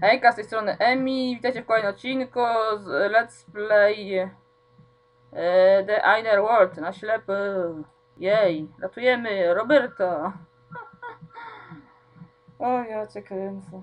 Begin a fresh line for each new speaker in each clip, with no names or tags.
Hejka, z tej strony Emi, witajcie w kolejnym odcinku z Let's Play e, The Inner World na ślepy. Jej, ratujemy Roberta. O, ja cię kręcę.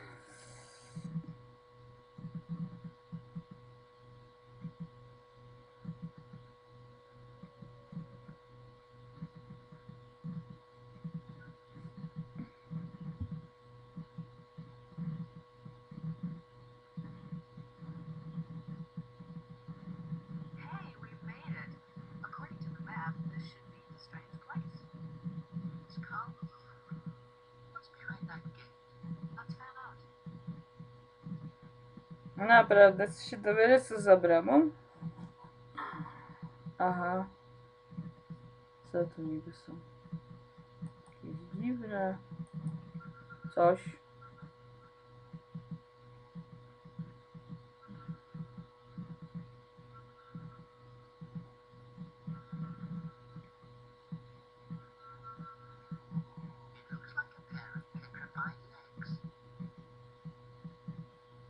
Naprawdę, co się dowiele co za bramą? Aha. Co tu niby są? Jakieś dziwne... Coś.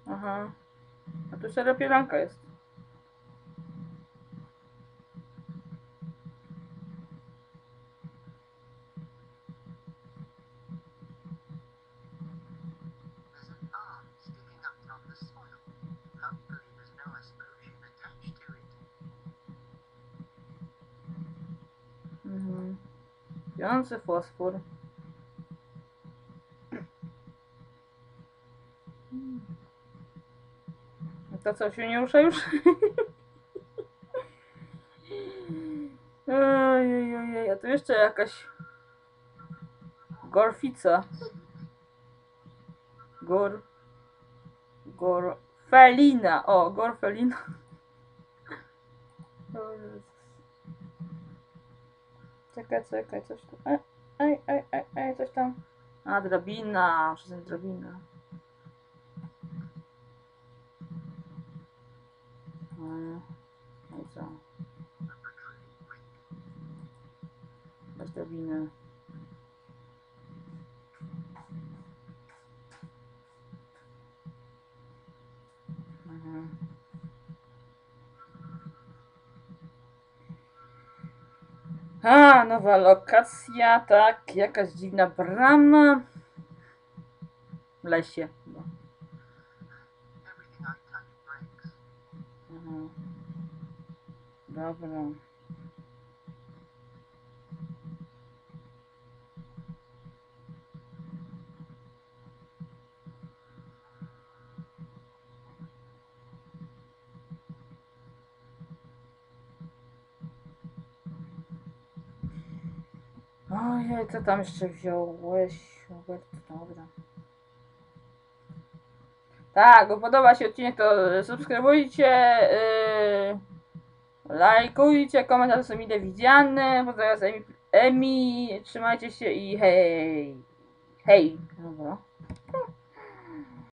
Uh-huh. tu
será pirancas. Uhum. Criança fósforo. Hum. To
co, się nie rusza już? Ojej, ojej, a tu jeszcze jakaś gorfica. Gor... Gorfelina. O, gorfelina. Czekaj, czekaj, coś tu. Ej, ej, ej, ej, ej, coś tam. A, drabina, przez drabina. No i co? Bez drabiny. Mhm. A, nowa lokacja, tak, jakaś dziwna brama. W lesie. Dobra. Ojej, co tam jeszcze wziąłeś? Robert, dobra. Tak, podoba się odcinek, to subskrybujcie, yy, lajkujcie, komentarze są mile widziane. Pozdrawiam z Emi, Emi, trzymajcie się i hej. Hej. Dobra.